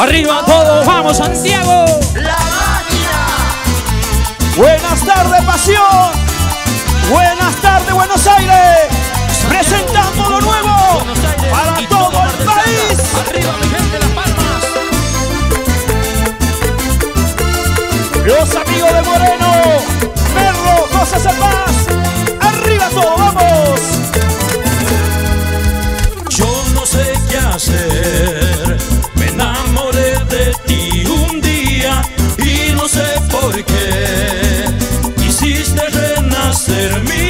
Arriba todos, vamos Santiago. La máquina. Buenas tardes, pasión. Buenas tardes, Buenos Aires. Presentando lo nuevo para todo el país. Arriba mi gente, Las Palmas. Los amigos de Moreno. Merlo, Cosas en Paz. Arriba todo, vamos. Yo no sé qué hacer, me.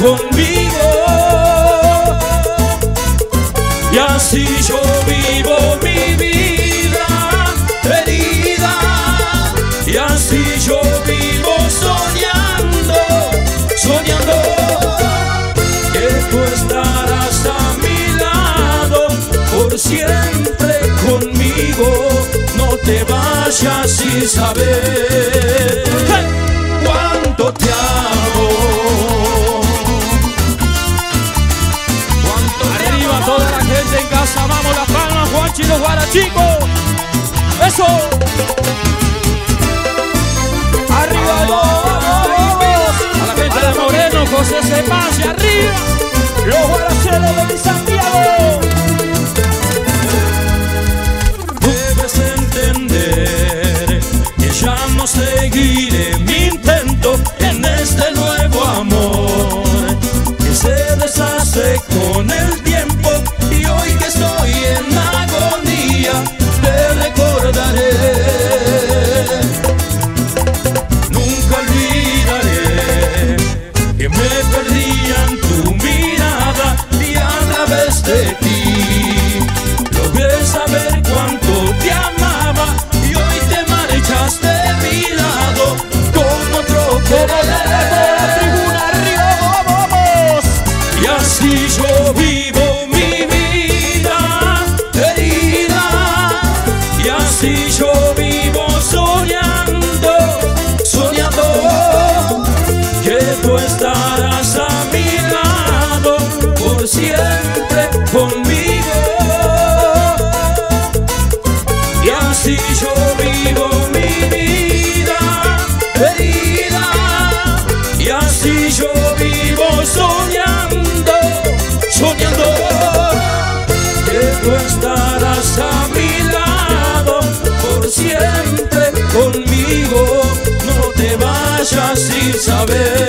Conmigo. Y así yo vivo mi vida herida. Y así yo vivo soñando, soñando que tú estarás a mi lado por siempre conmigo. No te vayas sin saber cuánto te amo. Los Guarachicos. Eso. Arriba todos, vamos. A la gente de Moreno, José se pase arriba. Así yo vivo mi vida herida. Y así yo vivo soñando, soñando que tú estarás a mi lado por siempre conmigo. Y así yo vivo mi saber.